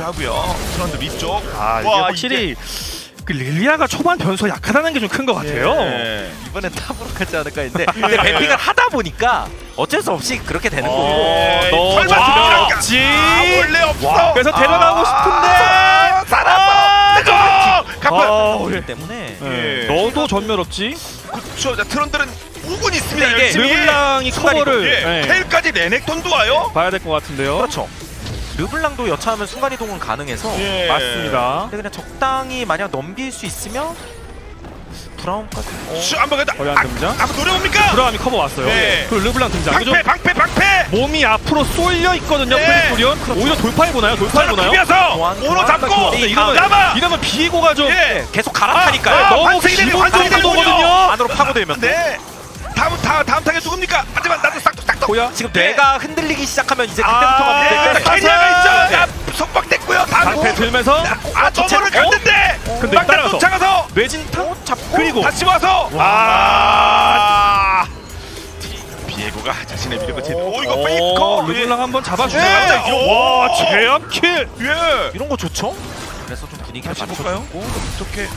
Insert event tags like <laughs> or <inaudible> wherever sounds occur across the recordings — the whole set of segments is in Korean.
필요하고요. 트런드 위쪽. 아 이게 와, 확실히 그 릴리아가 초반 변수가 약하다는 게 좀 큰 것 같아요. 예. 이번엔 탑으로 가지 않을까 했는데 <laughs> 근데 뱀픽을 하다 보니까 어쩔 수 없이 그렇게 되는 거고 예. 너 설마 와? 없지. 아, 원래 없어. 그래서 데려가고 싶은데. 아, 살았어. 뜨거. 갚아. 아, 그렇기 우리. 때문에 예. 예. 너도 전멸 없지. 그렇죠. 자, 트런들은 우군 있습니다. 열심히. 르블랑이 커버를 예. 예, 테일까지 레넥톤도 와요. 봐야 될 것 같은데요. 그렇죠 르블랑도 여차하면 순간이동은 가능해서 예. 맞습니다. 근데 그냥 적당히 만약 넘길 수 있으면 브라운까지 어. 슈, 한번 가다. 거리 한 등장. 한번 노려봅니까? 브라움이 커버 왔어요. 네. 그리고 르블랑 등장. 그죠? 방패, 방패, 방패. 몸이 앞으로 쏠려 있거든요. 네. 프리토리온. 오히려 돌파해 보나요? 돌파해 보나요? 비벼서 교환, 잡고 이러면- 이러면 이러면 비고가 좀 예. 계속 갈아타니까요 아, 너무 환승이 되는 정도거든요. 거죠. 안으로 파고들면 네. 다음 다 다음 타겟 누굽니까? 보야. 지금 네. 뇌가 흔들리기 시작하면 이제 아, 그때부터가 네. 케니아가 있죠. 네. 야, 속박됐고요. 다 방패 들면서 아, 저거를 갔는데. 근데 막다 따라가서. 쫓아가서 뇌진탕 잡고 그리고 다시 와서 아. 비에고가 자신의 위력을 제. 오 이거 어, 페이커. 르블랑 한번 예. 잡아주네요. 오. 와 제압킬. 예. 이런 거 좋죠? 그래서 좀 분위기를 다시 볼까요? 맞춰주고 어떻게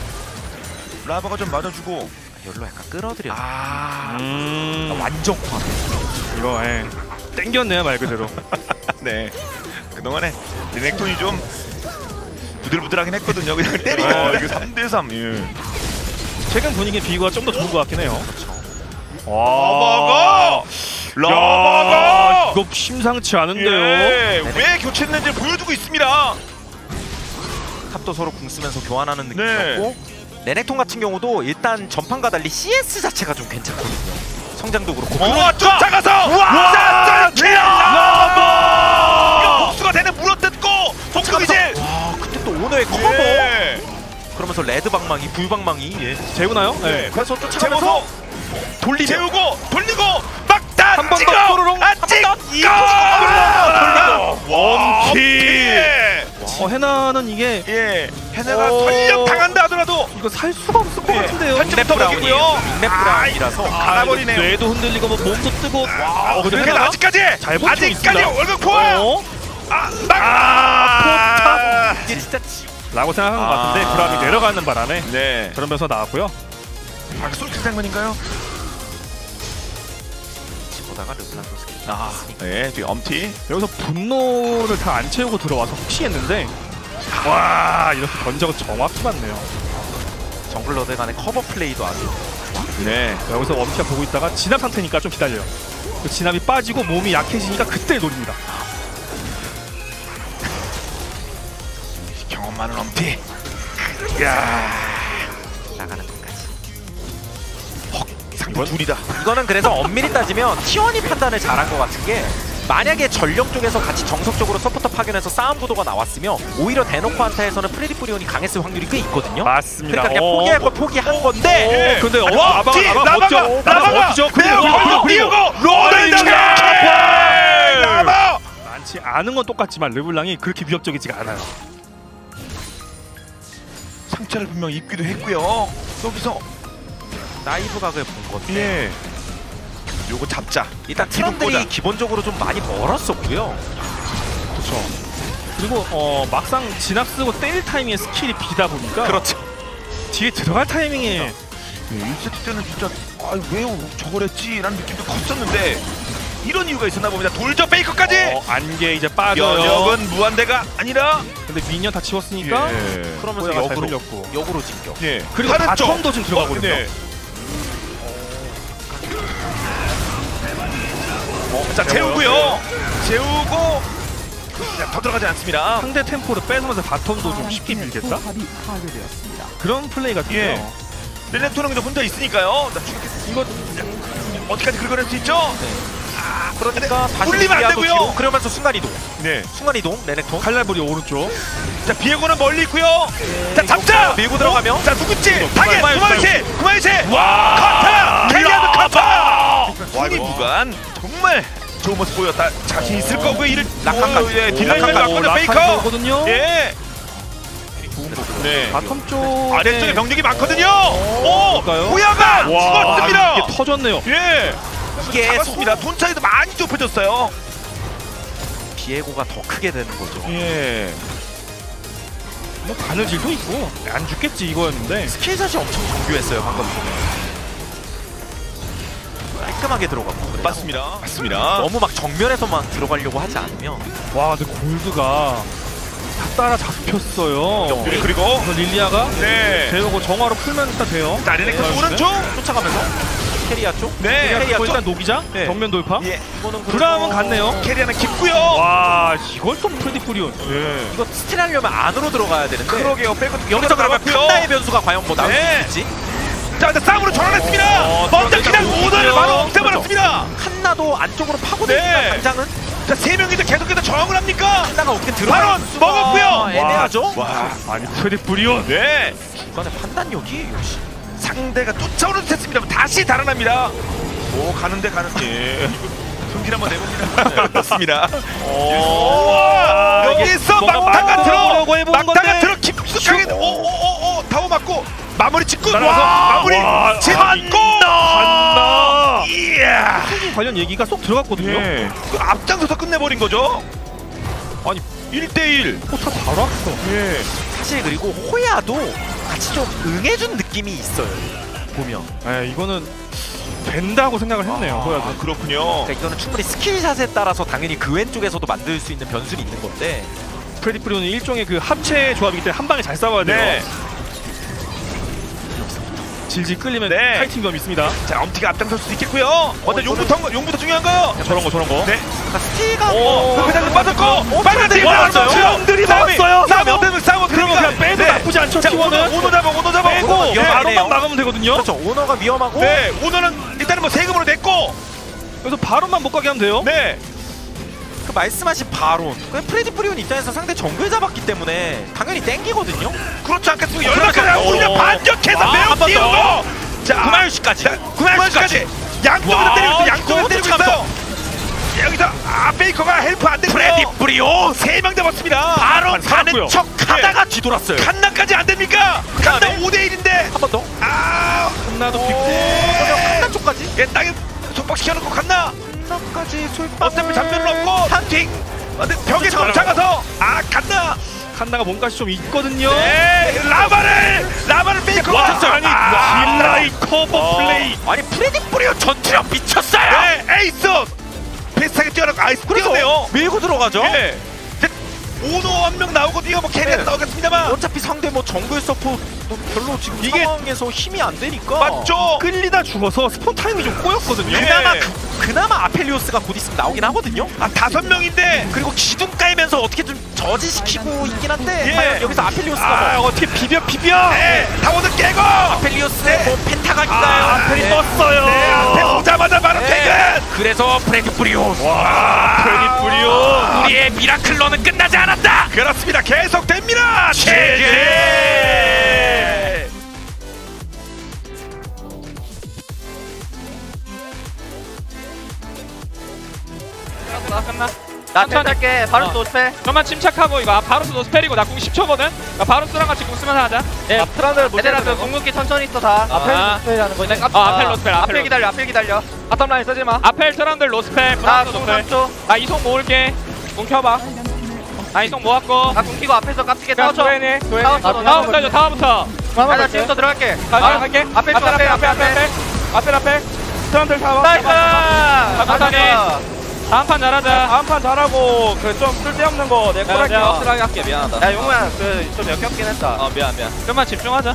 라바가 좀 맞아주고. 열로 약간 끌어들여 아. 음 완전 광 이거 예. 땡겼네요 말 그대로. <laughs> 네. 그동안에 리넥톤이 좀 부들부들하긴 했거든요. 그냥 때리고 네. 이거 3대 3. 예. 최근 분위기 비교가 좀 더 좋은 것 같긴 해요. 라바가 야, 라바가 이거 심상치 않은데요. 예, 왜 교체했는지 보여주고 있습니다. 탑도 서로 궁 쓰면서 교환하는 네. 느낌이었고 레넥톤 같은 경우도 일단 전판과 달리 CS 자체가 좀 괜찮거든요 성장도 그렇고 어, 쫓아가서 와, 킬 라바 이거 복수가 되는 물어뜯고 복수기질. 와 그때 또 오너의 커버 예. 그러면서 레드 방망이 불 방망이 예. 재우나요? 네. 네. 그래서 쫓아가면서 돌리 재우고 돌리고 막다 한번 더 찍어 또르롱. 아번 더. 원킬 어, 해나는 이게 예. 설령 당한다 하더라도 이거 살 수가 없을 것 예. 같은데요. 한랩더 브라운이에요 먹이고요. 랩 브라운이라서 아, 갈아버리네요. 뇌도 흔들리고 뭐 몸도 뜨고. 어, 근데 그래도 해나가 아직까지 잘 버티고 아직까지. 월급 포함 어? 아, 막 이게 진짜 지- 라고 생각한 것 같은데 아. 브람이 내려가는 바람에 네. 그러면서 나왔고요. 아, 솔킬 장면인가요? 보다가 르블랑도 스킬 아, 네, 뒤 엄티. 여기서 분노를 다 안 채우고 들어와서 혹시 했는데 와 이렇게 던져가 정확히 맞네요. 정글러들 간의 커버 플레이도 아주 네. 여기서 원피가 보고 있다가 진압 상태니까 좀 기다려요. 그 진압이 빠지고 몸이 약해지니까 그때 노립니다. 경험 많은 엄티. 나가는 것까지 상대 둘이다. 이거는 그래서 엄밀히 따지면 T1이 판단을 잘한 것 같은 게 만약에 전령 쪽에서 같이 정석적으로 서포터 파견해서 싸움 구도가 나왔으면 오히려 대놓고 한타에서는 프레딧 브리온이 강했을 확률이 꽤 있거든요. 맞습니다. 그러니까 그냥 어. 포기할 걸 포기한 건데 어, 근데 어, 와, 라바가 뒤, 라바 멋져. 라바가 멋지죠. 그리고 그리고 그리고 그리고 띄우고 로드 라바. 많지 않은 건 똑같지만 르블랑이 그렇게 위협적이지가 않아요. 상처를 분명 입기도 했고요. 여기서 다이브 각을 본 건데 예. 요거 잡자. 일단 뒤로 트런들이. 기본적으로 좀 많이 멀었었고요. 그렇죠. 그리고 어, 막상 진압 쓰고 때릴 타이밍에 스킬이 비다 보니까 그렇죠. 뒤에 들어갈 타이밍에 예, 1세트 때는 진짜 아, 왜 저걸 했지 라는 느낌도 컸었는데 이런 이유가 있었나 봅니다. 돌저 페이커까지. 어, 안개 이제 빠져요. 면역은 무한대가 아니라 근데 미니언 다 치웠으니까 예. 그러면서 역으로. 역으로 진격. 예. 그리고. 바텀도 지금 들어가거든요. 네. 자 재우고요. 재우고 자, 더 들어가지 않습니다. 상대 템포를 뺏으면서 바텀도 좀 쉽게 밀겠다? 그런 플레이 같아요. 예. 렐렌토는 혼자 있으니까요. 나 죽겠... 이거 어디까지 긁어낼 수 있죠? 아, 그러니까 울리면 안 되고요. 뒤로, 그러면서 순간 이동. 네. 순간 이동 레넥톤. 칼날부리 오른쪽. 자 비에고는 멀리 있고요. 자 잡자. 밀고 들어가며. 어? 자 누구지? 타겟 구마유시. 구마유시. 와. 카타. 캘리아드 카타. 와, 순위 이거. 무관 정말 좋은 모습 보였다. 자신 있을 거고 이를. 예, 락한. 바꾸는 오, 페이커. 예. 네. 바텀 쪽 아래쪽에 병력이 많거든요. 오? 호야가 와, 죽었습니다. 이게 터졌네요. 예. 이게 잡았습니다. 돈 차이도 많이 좁혀졌어요. 비에고가 더 크게 되는 거죠. 예. 뭐 바느질도 있고 안 죽겠지 이거였는데 스킬샷이 엄청 정교했어요 방금. 깔끔하게 들어갔고 그래요. 맞습니다. 맞습니다. 너무 막 정면에서만 들어가려고 하지 않으면 와 근데 골드가 다 따라 잡혔어요 네, 그리고 그래서 릴리아가 네. 대우고 정화로 풀면 일단 돼요 자, 레넥톤 오른쪽. 쫓아가면서 케리아 쪽. 네. 케리아 쪽. 일단 녹이자 네. 정면 돌파 예. 이거는 브라움은 갔네요 케리아는 깊고요. 와 이걸 또 프레딧 브리온 예. 이거 스틸 하려면 안으로 들어가야 되는데 그러게요. 빼고 여기서 그러면 들어갔고요. 칸나의 변수가 과연 뭐 나올 네. 수 있지? 자, 일단 싸움으로 전환했습니다. 어, 먼저 들어가 칸나도 안쪽으로 파고들니까 네. 당장은 자, 세 명이서 계속해서 저항을 합니까? 칸나가 어떻게 들어갈 바로 수가 먹었고요. 애매하죠? 와. 아니 프레디프리온 네. 중간에 판단력이 역시 상대가 쫓아오는 듯 했습니다. 다시 달아납니다. 오, 가는데 가는. 예. 손길 한번 내봅니다. 네, 그렇습니다. 오, 아, 여기서 뭔가 막타가 들어. 막아보려고 해보는 막타가 건데. 들어 깊숙하게. 오오오오 타워 맞고 마무리 짓고. 와, 마무리 와, 짓고. 한 다. 이야. 관련 얘기가 쏙 들어갔거든요 예. 그 앞장서서 끝내버린 거죠. 아니 1대1. 포타 바로 왔어 예. 사실 그리고 호야도 같이 좀 응해준 느낌이 있어요 보면 에 이거는 된다고 생각을 했네요 호야도 아, 그렇군요. 그러니까 이거는 충분히 스킬샷에 따라서 당연히 그 왼쪽에서도 만들 수 있는 변수는 있는 건데 프레딧 브리온은 일종의 그 합체 조합이기 때문에 한 방에 잘 싸워야 돼요 네. 질질 끌리면 네. 파이팅 감 있습니다 자, 엄티가 앞장설 수도 있겠고요. 먼저 이거는- 용부터 용부터 중요한 거. 저런 거 저런 거 네. 그러니까 스틸가 오, 그 페달도 빠졌고 빨간색이 나왔어요. 지원들이 나왔어요. 싸움 싸움. 어떻게 그러면 그냥 빼도 나쁘지 않죠 자, T1은 오너, 오너 잡아, 오너 잡아. 빼고. 바로만 막으면 되거든요 그렇죠 오너가 위험하고 네, 오너는 일단은 뭐 세금으로 냈고. 그래서 바로만 못 가게 하면 돼요 네. 그 말씀하신 바론 그 프레딧 브리온 입장에서 상대 정글 잡았기 때문에 당연히 땡기거든요 그렇지 않겠습니까? 그렇죠. 열받게 우리는 오. 반격해서 아, 매우. 띄우고. 자, 구마유시까지. 구마유시까지. 양쪽으로 와, 때리고 있어. 양쪽으로 때리고 참 있어요. 여기서 아 페이커가 헬프 안 됐고요. 프레딧 브리온 세명 잡았습니다. 살았고요. 가는 척 하다가 뒤돌았어요 칸나까지 안 됩니까? 칸나 그다음에? 5대 1인데. 한 번 더 아, 끝나도 오. 빅고 칸나 쪽까지 얘 땅에 속박시켜놓고 갔나? 칸나까지 솔방 어차피 잡면은 없고 탄팅 근데 벽에. 정착해서 아 갔나? 칸나가 몸까지 좀 있거든요 네 라바를 라바를 와 쳤어요. 아니 아. 딜라이 커버 어. 플레이 아니 프레디 프리온 전투력 미쳤어요 네 에이스 비슷하게 뛰어나고 아이스 뛰어내요. 밀고 들어가죠 예. 오너 한 명 나오고 뛰어 뭐 캐리어 네. 나오겠습니다만 어차피 상대 뭐 정글 서포 뭐 별로 지금 이게- 상황에서 힘이 안 되니까 맞죠? 끌리다 죽어서 스폰 타임이 좀 꼬였거든요 예. 그나마 그, 그나마 아펠리오스가 곧 있으면 나오긴 하거든요 아 다섯 명인데 그리고 기둥 깔면서 어떻게 좀 저지시키고 있긴 한데 예. 과연 여기서 아펠리오스가 아 뭐 어떻게 비벼 비벼 네, 타워도 깨고 아펠리오스의 뭐 펜타각인가요? 아 아펠이 네. 떴어요 네, 앞에 오자마자 네. 그래서 프레딧 브리온 와 프레딧 브리온 우리의 miracle run은 끝나지 않았다. 그렇습니다. 계속됩니다. 제제! 끝났어 끝나 나. 뺄게. 바로 어. 노스페 좀만 침착하고 이거 바루스 노스펠이고 나 궁 10초거든? 나 바루스랑 같이 궁 쓰면서 하자. 예 트란들 얘들아 그 궁극기 천천히 있어 다. 아. 앞에 노스페라는 거지. 어 아펠 노스펠 아펠 앞에 기다려 앞에 기다려 바텀 라인 쓰지 마. 트란들 노스펠 나 브라운드 궁 노스펠. 3초 나 이송 모을게. 궁 켜봐. 나 이송 모았고. 나궁 키고 앞에서 깜찍게 그냥 싸워줘 도해니 도해니 싸워, 싸워, 타워부터 해줘 타워부터. 야나 지금부터 들어갈게. 가 갈게. 앞에 줘, 앞에 앞에, 앞에 앞에. 앞에. 앞에 트런들 타워 나이스! 천천히. 다음 판 잘하자. 다음 판 잘하고 그 좀 쓸데없는 거 내 내가 내가 확실하게 할게 미안하다. 야 용우야 그 좀 역겹긴 했다. 어 미안 미안. 좀만 집중하자